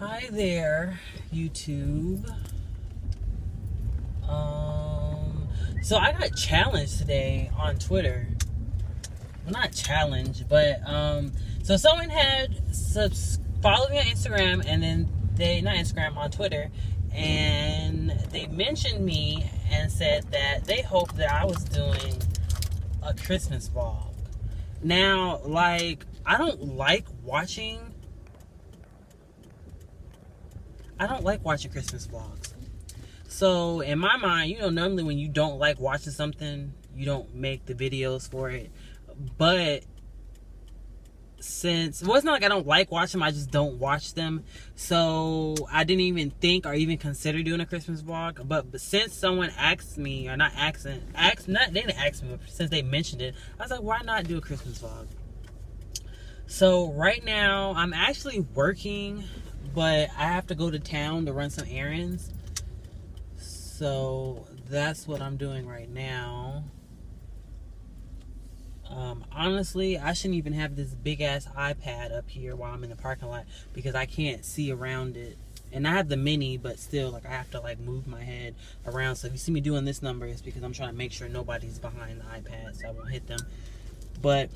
Hi there, YouTube. Um, so I got challenged today on Twitter. Well, not challenged, but um, so someone had subs- followed me on Instagram, and then they not Instagram on Twitter, and they mentioned me and said that they hoped that I was doing a Christmas vlog. Now, like, I don't like watching I don't like watching Christmas vlogs. So in my mind, you know, normally when you don't like watching something, you don't make the videos for it. But since well, it's not like I don't like watching them, I just don't watch them. So I didn't even think or even consider doing a Christmas vlog. But, but since someone asked me, or not asking, asked not they didn't ask me, since they mentioned it, I was like, why not do a Christmas vlog? So right now, I'm actually working but I have to go to town to run some errands. So that's what I'm doing right now. Um, honestly, I shouldn't even have this big ass iPad up here while I'm in the parking lot because I can't see around it. And I have the mini, but still, like I have to like move my head around. So if you see me doing this number, it's because I'm trying to make sure nobody's behind the iPad, so I won't hit them. But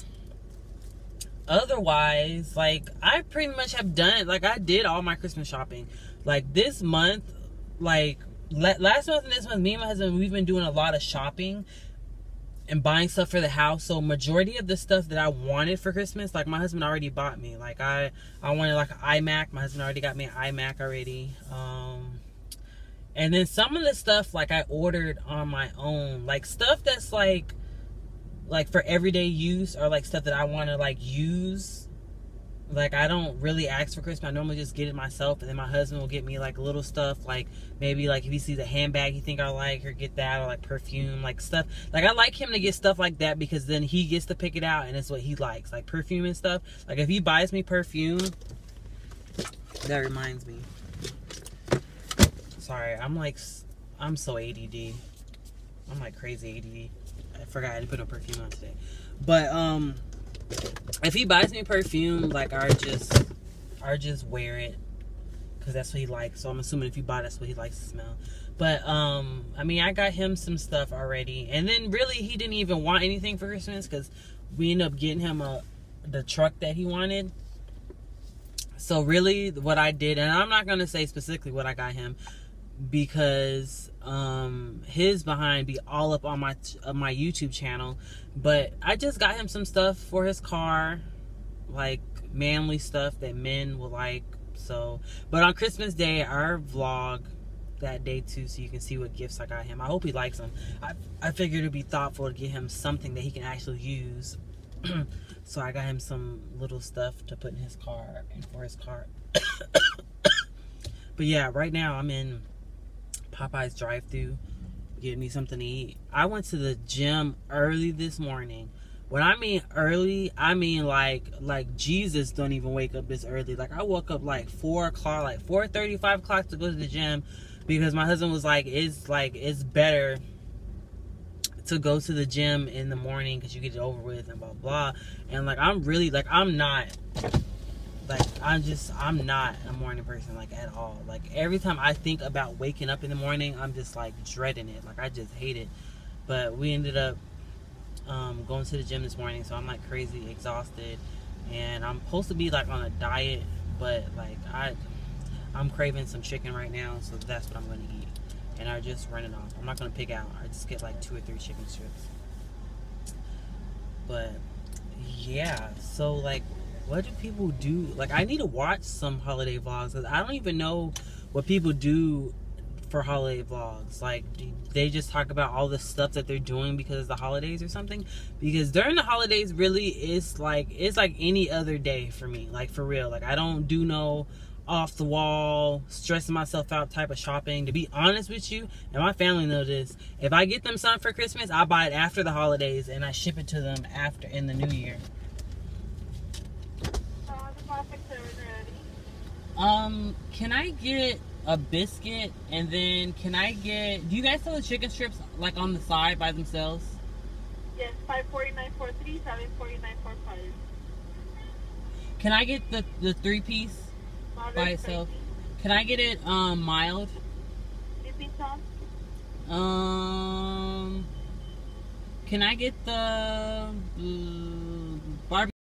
otherwise, like I pretty much have done like I did all my Christmas shopping. Like this month, like last month and this month, me and my husband we've been doing a lot of shopping and buying stuff for the house. So majority of the stuff that I wanted for Christmas, like my husband already bought me. Like I I wanted like an iMac. My husband already got me an iMac already. Um and then some of the stuff like I ordered on my own. Like stuff that's like like for everyday use or like stuff that I want to like use. Like I don't really ask for Christmas. I normally just get it myself, and then my husband will get me like little stuff, like maybe like if he sees a handbag he think I like, or get that, or like perfume, like stuff. Like I like him to get stuff like that because then he gets to pick it out, and it's what he likes, like perfume and stuff. Like if he buys me perfume, that reminds me. Sorry, I'm like, I'm so ADD. I'm like crazy Forgot I didn't put no perfume on today. But um if he buys me perfume, like I just I just wear it because that's what he likes. So I'm assuming if he buy, that's what he likes to smell. But um, I mean, I got him some stuff already, and then really he didn't even want anything for Christmas because we ended up getting him a the truck that he wanted. So really, what I did, and I'm not gonna say specifically what I got him because um his behind be all up on my uh, my YouTube channel. But I just got him some stuff for his car like manly stuff that men will like so. But on Christmas day our vlog that day too so you can see what gifts I got him. I hope he likes them I, I figured it'd be thoughtful to get him something that he can actually use. So I got him some little stuff to put in his car and for his car. But yeah right now I'm in Popeyes drive through, get me something to eat. I went to the gym early this morning. When I mean early, I mean like like Jesus don't even wake up this early. Like I woke up like four o'clock, like four thirty, five o'clock to go to the gym because my husband was like, it's like it's better to go to the gym in the morning because you get it over with and blah blah. And like I'm really like I'm not i'm just i'm not a morning person like at all. Like every time i think about waking up in the morning i'm just like dreading it. Like i just hate it. But we ended up um, going to the gym this morning so i'm like crazy exhausted. And i'm supposed to be like on a diet but like i i'm craving some chicken right now so that's what i'm gonna eat. And i just run it off. I'm not gonna pick out. I just get like two or three chicken strips. But yeah. So like what do people do? Like, I need to watch some holiday vlogs because I don't even know what people do for holiday vlogs. Like, they just talk about all the stuff that they're doing because of the holidays or something. Because during the holidays, really, it's like it's like any other day for me. Like for real. Like I don't do no off the wall, stressing myself out type of shopping. To be honest with you, and my family know this, if I get them something for Christmas, I buy it after the holidays and I ship it to them after in the new year. Um, can I get a biscuit and then can I get? Do you guys sell the chicken strips like on the side by themselves? Yes, five forty nine four three, seven forty nine four five. Can I get the the three piece by itself? Can I get it um mild? Dipping sauce? Um, can I get the uh, barbecue?